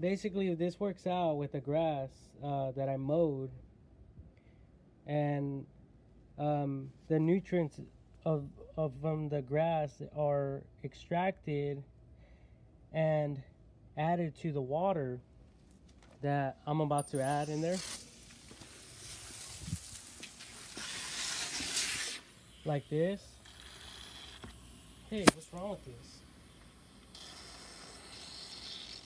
basically this works out with the grass uh, that I mowed, and um, the nutrients of of from the grass are extracted and added to the water that I'm about to add in there. Like this. Hey, what's wrong with this?